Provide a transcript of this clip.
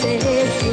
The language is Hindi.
命運